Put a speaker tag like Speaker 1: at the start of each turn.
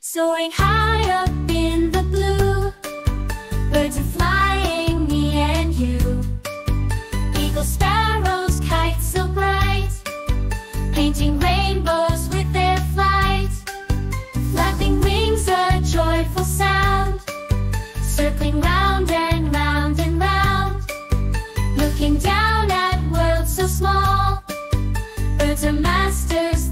Speaker 1: Soaring high up in the blue. Birds are flying, me and you. Eagles, sparrows, kites so bright. Painting rainbows with their flight. Flapping wings, a joyful sound. Circling round and round and round. Looking down at worlds so small. Birds are masters